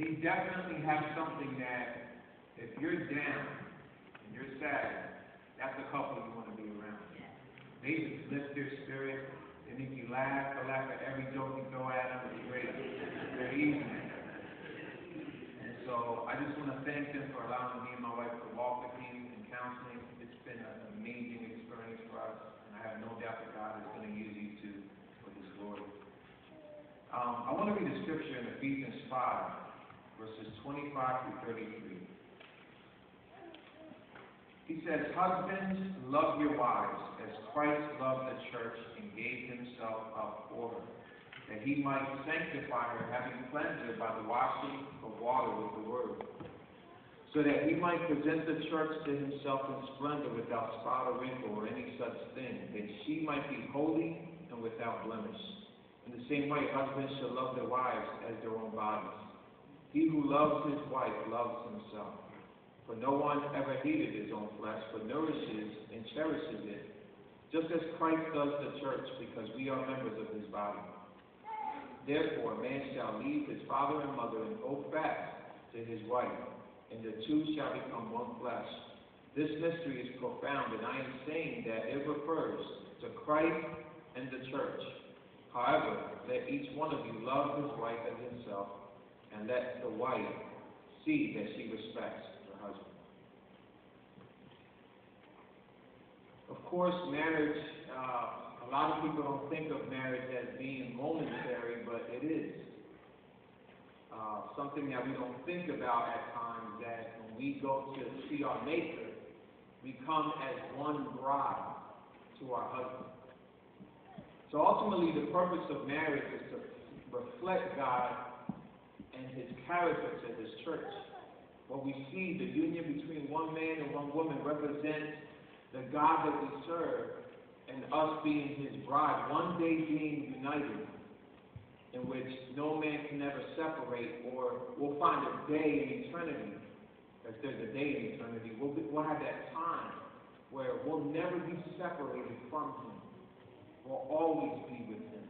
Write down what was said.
they definitely have something that, if you're down and you're sad, that's a couple you want to be around. They just lift their spirit, they make you laugh, they laugh at every joke you throw at them, it's great. They're easy. And so I just want to thank them for allowing me and my wife to walk with you in counseling. It's been an amazing experience for us, and I have no doubt that God is going to use you too for His glory. Um, I want to read a scripture in Ephesians 5, verses 25 through 33. He says, Husbands, love your wives as Christ loved the church and gave himself up for her, that he might sanctify her, having cleansed her by the washing of water with the word, so that he might present the church to himself in splendor without spot or wrinkle or any such thing, that she might be holy and without blemish. In the same way, husbands should love their wives as their own bodies. He who loves his wife loves himself. For no one ever hated his own flesh, but nourishes and cherishes it, just as Christ does the church, because we are members of his body. Therefore, a man shall leave his father and mother and hold fast to his wife, and the two shall become one flesh. This mystery is profound, and I am saying that it refers to Christ and the church. However, let each one of you love his wife as himself, and let the wife see that she respects her husband. Of course, marriage, uh, a lot of people don't think of marriage as being momentary, but it is. Uh, something that we don't think about at times, that when we go to see our Maker, we come as one bride to our husband. So ultimately, the purpose of marriage is to reflect God and His character to His church. What we see, the union between one man and one woman represents the God that we serve and us being His bride, one day being united, in which no man can ever separate, or we'll find a day in eternity. If there's a day in eternity, we'll, be, we'll have that time where we'll never be separated from Him. We'll always be with Him.